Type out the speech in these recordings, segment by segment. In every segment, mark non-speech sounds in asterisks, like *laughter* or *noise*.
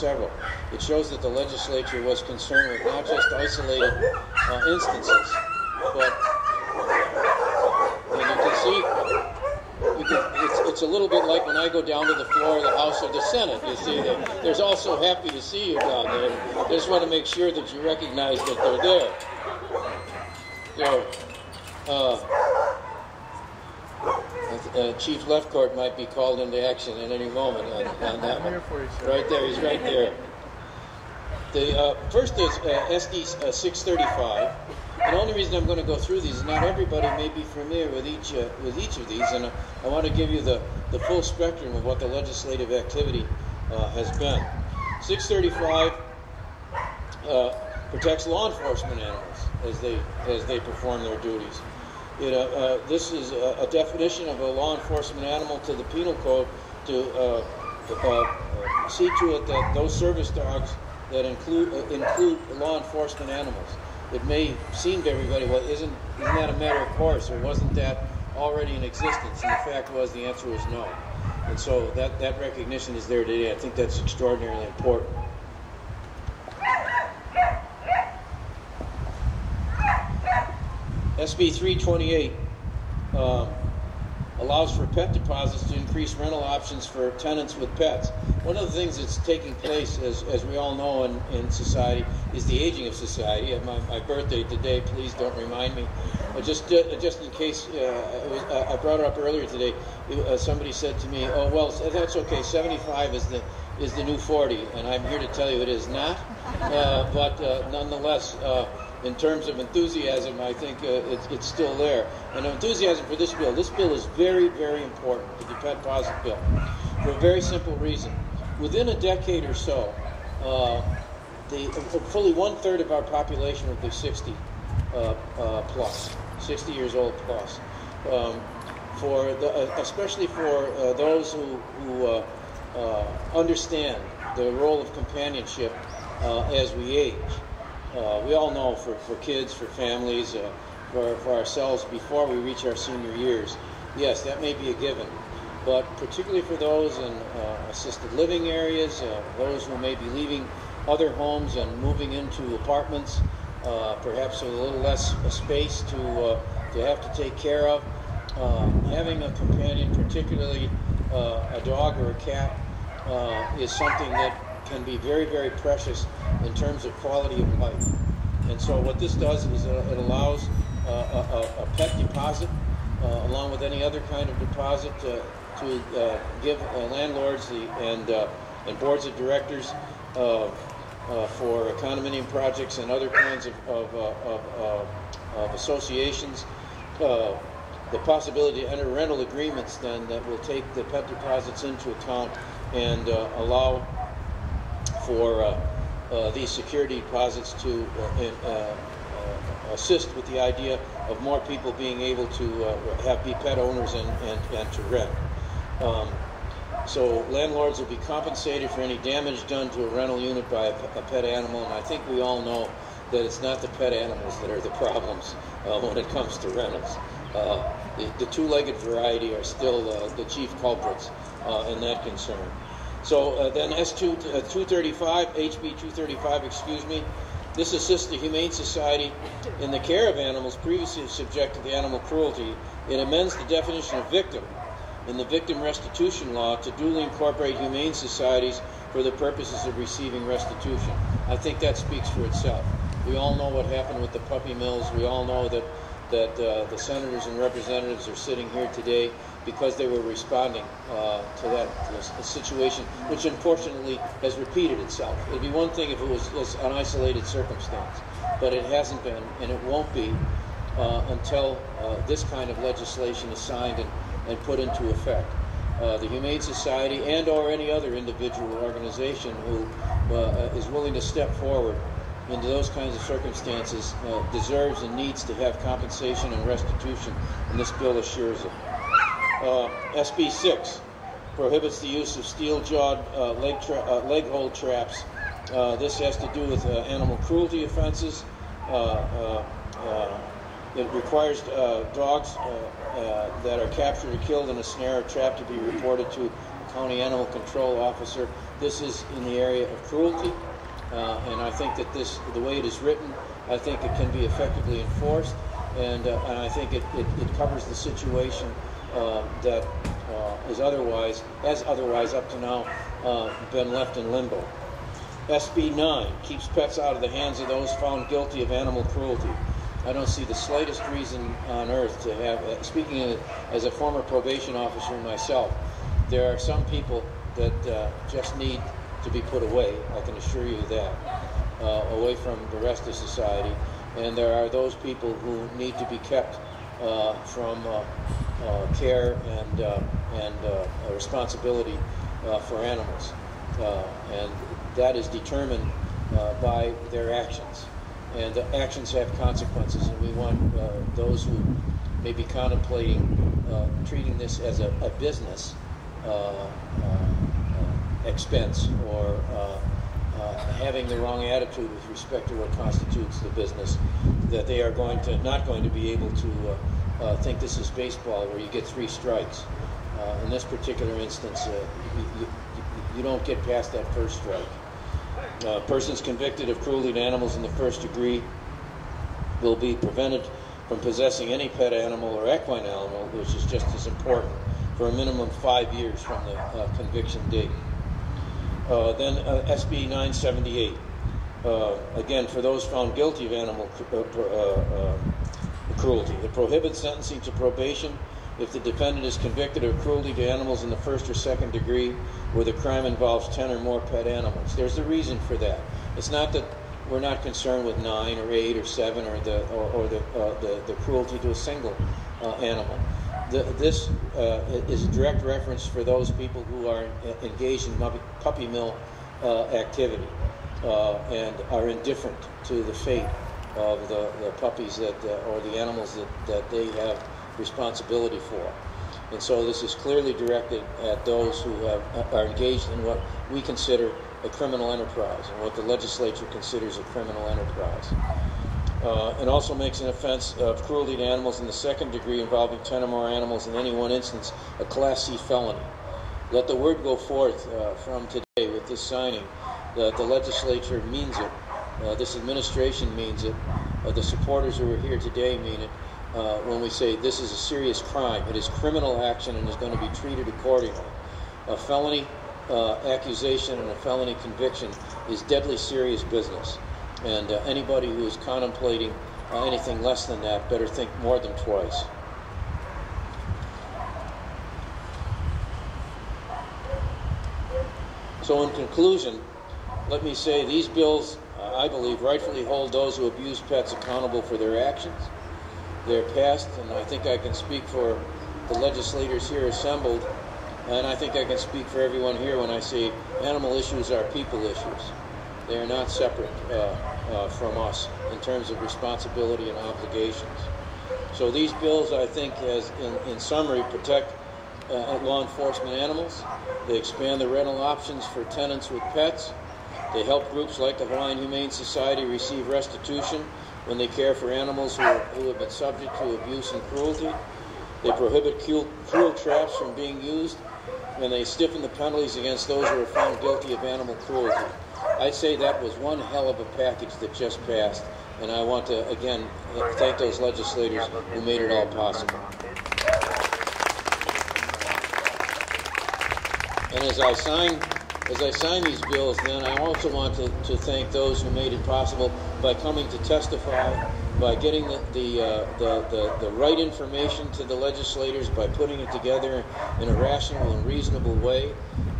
several. It shows that the legislature was concerned with not just isolated uh, instances, but and you can see you can, it's, it's a little bit like when I go down to the floor of the House or the Senate. You see that there's also happy to see you down there. They just want to make sure that you recognize that they're there. So, uh, uh, Chief Leftcourt might be called into action at any moment on, *laughs* on that one. Right there, he's right there. The uh, first is uh, SD uh, 635. And the only reason I'm going to go through these is not everybody may be familiar with each uh, with each of these, and uh, I want to give you the, the full spectrum of what the legislative activity uh, has been. 635 protects law enforcement animals as they as they perform their duties. It, uh, uh, this is a, a, definition of a law enforcement animal to the penal code to uh, uh see to it that those service dogs that include uh, include law enforcement animals. It may seem to everybody, well, isn't isn't that a matter of course, or wasn't that already in existence? And the fact was, the answer was no. And so that that recognition is there today. I think that's extraordinarily important. SB 328 uh, allows for pet deposits to increase rental options for tenants with pets. One of the things that's taking place, as, as we all know in, in society, is the aging of society. My, my birthday today, please don't remind me. Uh, just, uh, just in case, uh, was, uh, I brought it up earlier today. Uh, somebody said to me, "Oh well, that's okay. 75 is the is the new 40," and I'm here to tell you it is not. but nonetheless in terms of enthusiasm, I think uh, it's, it's, still there. And enthusiasm for this bill. This bill is very, very important, the pet deposit bill, for a very simple reason. Within a decade or so, uh, the fully one third of our population will be 60 uh, uh, plus, 60 years old plus. Um, for the, uh, especially for uh, those who, who understand the role of companionship as we age. Uh, we all know for, for kids, for families, uh, for, for ourselves before we reach our senior years, yes, that may be a given. But particularly for those in uh, assisted living areas, uh, those who may be leaving other homes and moving into apartments, uh, perhaps with a little less space to, uh, to have to take care of, having a companion, particularly a dog or a cat, is something that can be very, very precious in terms of quality of life. And so what this does is uh, it allows uh, a, a, pet deposit, uh, along with any other kind of deposit, to uh, give uh, landlords the, and, uh, and boards of directors for condominium projects and other kinds of, of, of, of associations the possibility to enter rental agreements then that will take the pet deposits into account and allow for uh, uh, these security deposits to uh, assist with the idea of more people being able to have be pet owners and, and, and to rent. Um, so landlords will be compensated for any damage done to a rental unit by a, a, pet animal, and I think we all know that it's not the pet animals that are the *laughs* problems uh, when it comes to rentals. Uh, the, the two-legged variety are still uh, the chief culprits in that concern. So uh, then S2 uh, 235, HB 235, excuse me, this assists the Humane Society in the care of animals previously subjected to animal cruelty. It amends the definition of victim in the victim restitution law to duly incorporate humane societies for the purposes of receiving restitution. I think that speaks for itself. We all know what happened with the puppy mills. We all know that that uh, the senators and representatives are sitting here today because they were responding uh, to that situation, which unfortunately has repeated itself. It'd be one thing if it was, was an isolated circumstance, but it hasn't been, and it won't be uh, until uh, this kind of legislation is signed and, and put into effect. Uh, the Humane Society and or any other individual organization who uh, is willing to step forward into those kinds of circumstances uh, deserves and needs to have compensation and restitution, and this bill assures it. Uh, SB 6 prohibits the use of steel-jawed uh, leg, uh, leg hold traps. Uh, this has to do with uh, animal cruelty offenses. it requires dogs that are captured or killed in a snare or trap to be reported to a county animal control officer. This is in the area of cruelty, uh, and I think that this, the way it is written, I think it can be effectively enforced, and, uh, and I think it, it, it covers the situation uh, that uh, is otherwise, as otherwise up to now, uh, been left in limbo. SB 9 keeps pets out of the hands of those found guilty of animal cruelty. I don't see the slightest reason on earth to have, uh, speaking as a former probation officer myself, there are some people that just need to be put away, I can assure you that, uh, away from the rest of society. And there are those people who need to be kept uh, from uh, uh, care and, and responsibility for animals. and that is determined by their actions and the actions have consequences, and we want uh, those who may be contemplating uh, treating this as a, a business uh, uh, uh expense or uh, having the wrong attitude with respect to what constitutes the business, that they are going to not going to be able to think this is baseball where you get three strikes. in this particular instance, you, you, you don't get past that first strike. Uh, persons convicted of cruelty to animals in the first degree will be prevented from possessing any pet animal or equine animal, which is just as important, for a minimum of five years from the uh, conviction date. Uh, then uh, SB 978. Uh, again, for those found guilty of animal cruelty, it prohibits sentencing to probation if the defendant is convicted of cruelty to animals in the first or second degree where the crime involves 10 or more pet animals. There's a reason for that. It's not that we're not concerned with 9 or 8 or 7 or the, or, or the, uh, the, the, cruelty to a single uh, animal. The, this uh, is a direct reference for those people who are engaged in puppy mill uh, activity uh, and are indifferent to the fate of the, the puppies that, uh, or the animals that, that they have responsibility for. And so this is clearly directed at those who have, are engaged in what we consider a criminal enterprise and what the legislature considers a criminal enterprise. Uh, and also makes an offense of cruelty to animals in the second degree involving 10 or more animals in any one instance a Class C felony. Let the word go forth uh, from today with this signing that the legislature means it, uh, this administration means it, uh, the supporters who are here today mean it, uh, when we say this is a serious crime. It is criminal action and is going to be treated accordingly. A felony uh, accusation and a felony conviction is deadly serious business. And uh, anybody who is contemplating uh, anything less than that better think more than twice. So, in conclusion, let me say these bills, uh, I believe, rightfully hold those who abuse pets accountable for their actions they're passed, and I think I can speak for the legislators here assembled, and I think I can speak for everyone here when I say animal issues are people issues. They are not separate uh, uh, from us in terms of responsibility and obligations. So these bills, I think, as in, in summary, protect uh, law enforcement animals. They expand the rental options for tenants with pets. They help groups like the Hawaiian Humane Society receive restitution when they care for animals who, who have been subject to abuse and cruelty. They prohibit cruel, cruel traps from being used, and they stiffen the penalties against those who are found guilty of animal cruelty. I'd say that was one hell of a package that just passed, and I want to again thank those legislators who made it all possible. And as I sign as I sign these bills, then I also want to, to thank those who made it possible by coming to testify, by getting the, the, uh, the, the, the, right information to the legislators, by putting it together in a rational and reasonable way.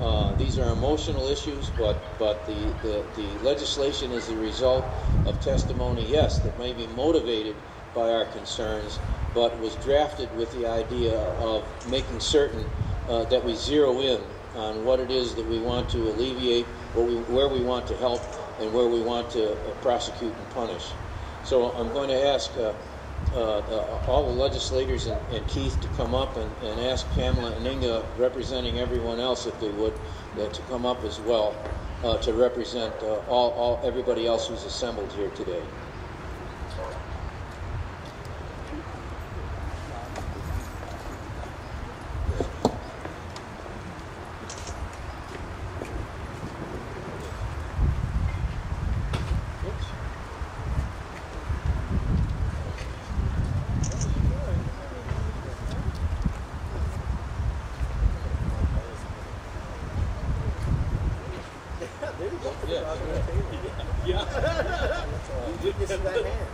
Uh, these are emotional issues, but, but the, the, the legislation is the result of testimony, yes, that may be motivated by our concerns, but was drafted with the idea of making certain uh, that we zero in on what it is that we want to alleviate, we, where we want to help, and where we want to uh, prosecute and punish. So I'm going to ask uh, uh, uh, all the legislators and, and, Keith to come up and, and, ask Pamela and Inga, representing everyone else, if they would, uh, to come up as well uh, to represent all, all everybody else who's assembled here today. There you go. Put Yeah. the dog on the table. Yeah. Witness of that hand.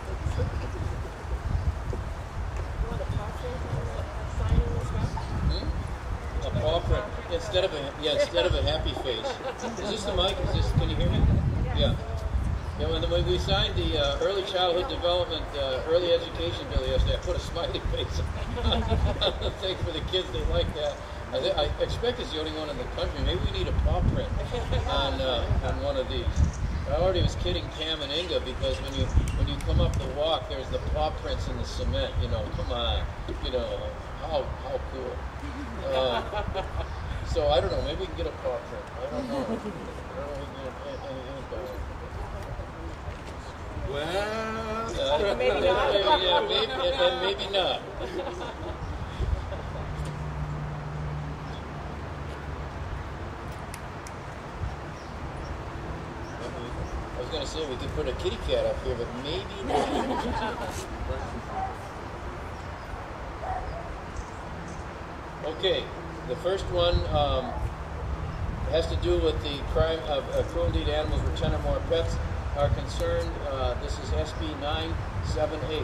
You want a portrait on the signing as well? Hmm? A paw print instead of a yeah instead of a happy face. Is this the mic? Is this? Can you hear me? Yeah. Yeah, when, the, when we signed the uh, early childhood development, uh, early education bill yesterday, I put a smiley face on *laughs* for the kids. They like that. I, thi- I expect it's the only one in the country. Maybe we need a paw print on uh, on one of these. I already was kidding Cam and Inga because when you when you come up the walk, there's the paw prints in the cement. You know, come on, you know how how cool. Uh, so I don't know. Maybe we can get a paw print. I don't know. I don't know if we can get any- anything better. Well, Uh, Maybe *laughs* not. yeah, maybe, and, maybe not. I was gonna say we could put a kitty cat up here, but maybe not. *laughs* Okay, the first one um, has to do with the crime of cruelty to animals where 10 or more pets are concerned. Uh, this is SB 978.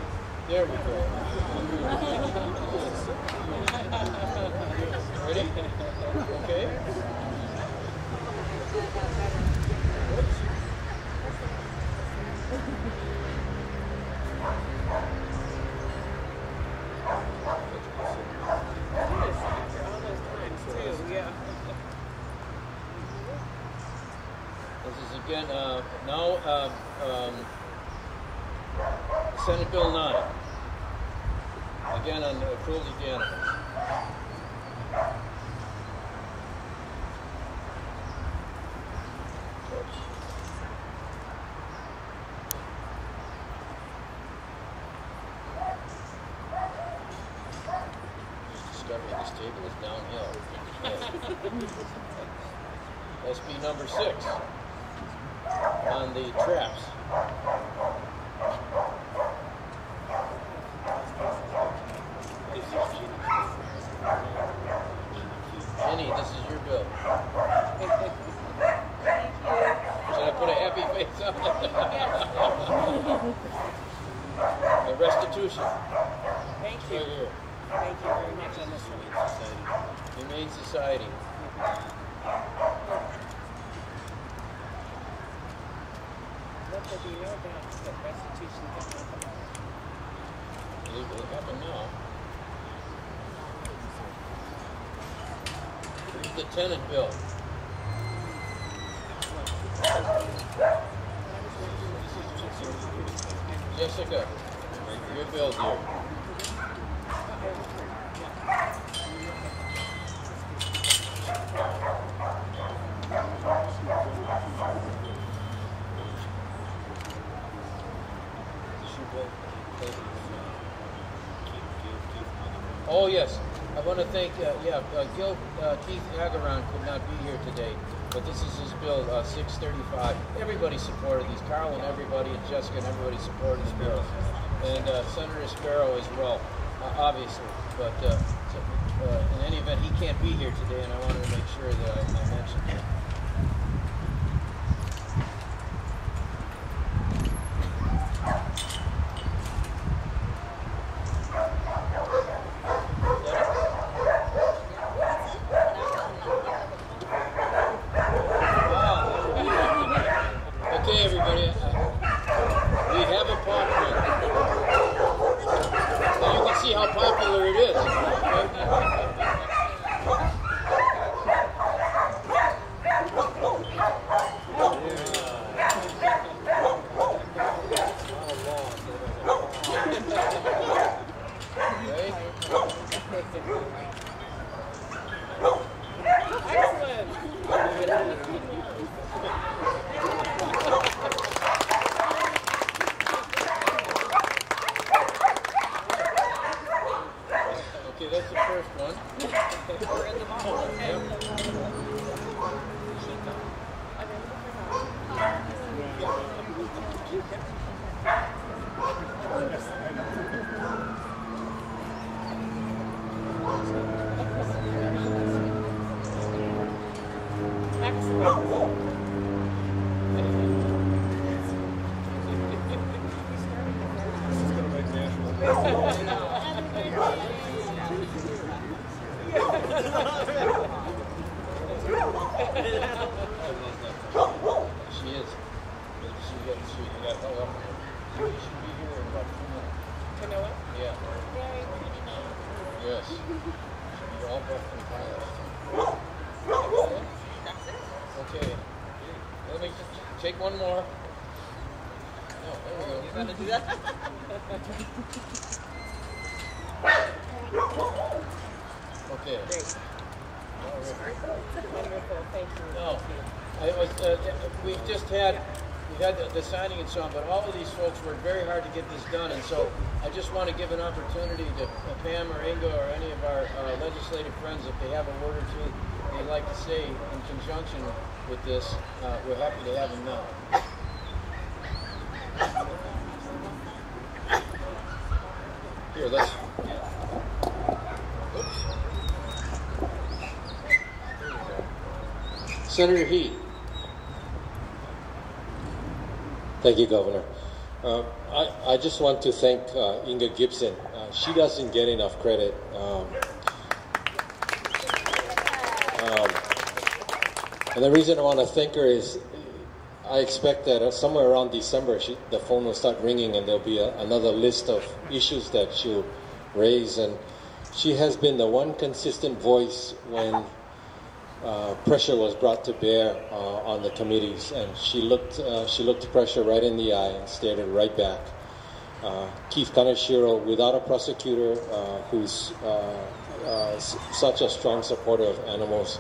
There we go. *laughs* Ready? Okay. This is again uh, now um, um, Senate Bill 9. Again on uh, cruelty to animals. This table is downhill. *laughs* SB number six on the traps. Jenny, this is your bill. Should I put a happy face on it? A restitution, Thank right you. here. Thank you very much on this one. Humane Society. Doubt that restitution can happen. It will happen now. The tenant bill. Jessica, your bill, dear. Oh, yes. I want to thank, uh, yeah, uh, Gil uh, Keith Agaron could not be here today, but this is his bill, uh, 635. Everybody supported these. Karl and everybody, and Jessica and everybody supported his bill. And uh, Senator Espero as well, obviously. But uh, so, in any event, he can't be here today, and I wanted to make sure that I, I mentioned it. Thank you. Yes. You're all booked from Thailand. Okay. Let me just take one more. Oh, there we go. You're gonna do that? *laughs* Okay. Great. All right. Wonderful. Thank you. No, I was, uh, we just had, we had the, the signing and so on, but all of these folks worked very hard to get this done, and so I just want to give an opportunity to Pam or Inga or any of our uh, legislative friends, if they have a word or two they'd like to say in conjunction with this, uh, we're happy to have them now. Here, let's. Oops. Senator Hee. Thank you, Governor. Uh, I, I just want to thank uh, Inga Gibson. Uh, she doesn't get enough credit. Um, um, and the reason I want to thank her is I expect that uh, somewhere around December she, the phone will start ringing and there'll be a, another list of issues that she'll raise. And she has been the one consistent voice when uh, pressure was brought to bear uh, on the committees, and she looked uh, she looked pressure right in the eye and stared it right back. Uh, Keith Kaneshiro, without a prosecutor uh, who's uh, such a strong supporter of animals,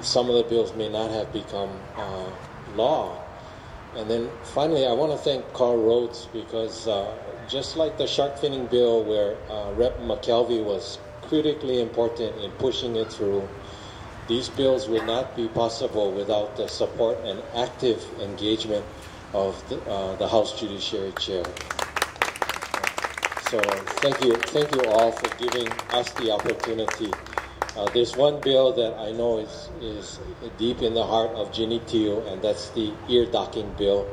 some of the bills may not have become law. And then finally, I want to thank Karl Rhoads because just like the shark finning bill, where Rep. McKelvey was critically important in pushing it through. These bills would not be possible without the support and active engagement of the, uh, the House Judiciary Chair. So thank you, thank you all for giving us the opportunity. Uh, there's one bill that I know is, is deep in the heart of Ginny Teal, and that's the ear docking bill.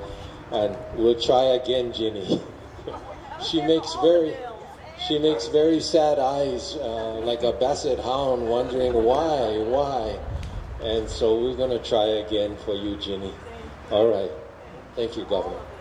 And we'll try again, Ginny. *laughs* she makes very, she makes very sad eyes, uh, like a basset hound, wondering why, why. And so we're going to try again for you, Ginny. All right. Thank you, Governor.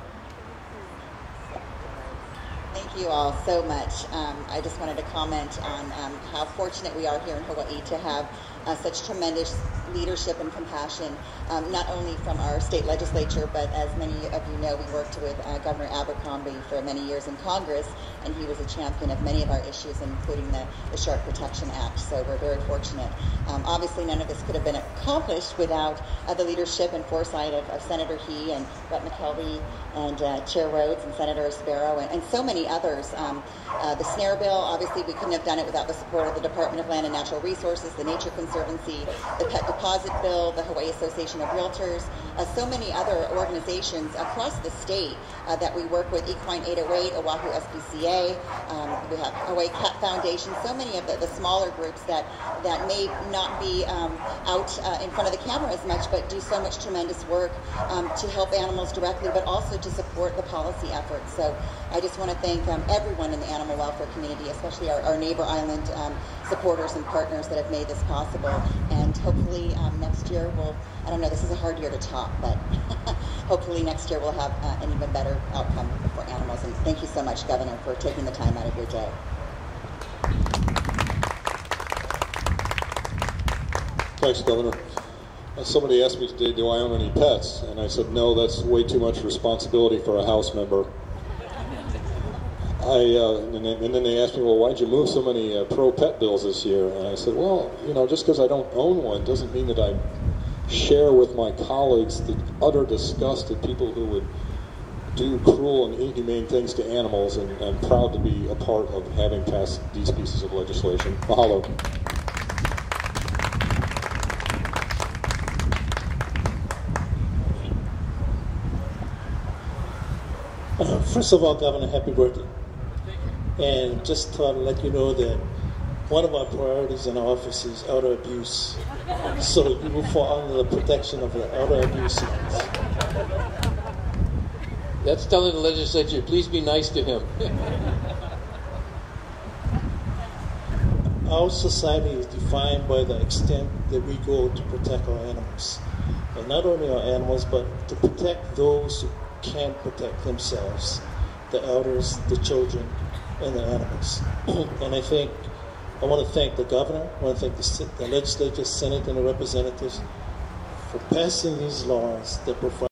Thank you all so much. Um, I just wanted to comment on um, how fortunate we are here in Hawaii to have uh, such tremendous leadership and compassion, um, not only from our state legislature, but as many of you know, we worked with uh, Governor Abercrombie for many years in Congress, and he was a champion of many of our issues, including the, the Shark Protection Act. So we're very fortunate. Um, obviously, none of this could have been accomplished without uh, the leadership and foresight of, of Senator Hee and Brett McKelvey and uh, Chair Rhoads and Senator Espero and, and so many others. Um, uh, the snare bill, obviously, we couldn't have done it without the support of the Department of Land and Natural Resources, the Nature Conservancy, the Pet Deposit Bill, the Hawaii Association of Realtors, uh, so many other organizations across the state uh, that we work with, Equine 808, Oahu SPCA, um, we have Hawaii Cat Foundation, so many of the, the smaller groups that, that may not be um, out uh, in front of the camera as much, but do so much tremendous work um, to help animals directly, but also to support the policy efforts. So I just want to thank um, everyone in the animal welfare community, especially our, our neighbor island um, supporters and partners that have made this possible. And hopefully um, next year we'll, I don't know, this is a hard year to top, but *laughs* hopefully next year we'll have uh, an even better outcome for animals. And thank you so much, Governor, for taking the time out of your day. Thanks, Governor. Uh, Somebody asked me today, do I own any pets? And I said, no, that's way too much responsibility for a House member. I, uh, and, then, and then they asked me, well, why'd you move so many uh, pro-pet bills this year? And I said, well, you know, just because I don't own one doesn't mean that I share with my colleagues the utter disgust at people who would do cruel and inhumane things to animals, and I'm proud to be a part of having passed these pieces of legislation. Mahalo. Uh, First of all, Governor, happy birthday. And just to let you know that one of our priorities in our office is elder abuse. So you will fall under the protection of the elder abuse laws. That's telling the legislature, please be nice to him. Our society is defined by the extent that we go to protect our animals. And not only our animals, but to protect those who can't protect themselves, the elders, the children, and the animals. *clears throat* and I think I want to thank the governor, I want to thank the, the legislature, Senate, and the representatives for passing these laws that provide.